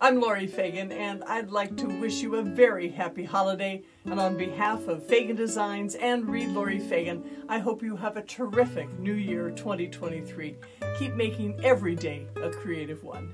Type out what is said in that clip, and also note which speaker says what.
Speaker 1: I'm Laurie Fagen, and I'd like to wish you a very happy holiday. And on behalf of Fagen Designs and Read Laurie Fagen, I hope you have a terrific New Year 2023. Keep making every day a creative one.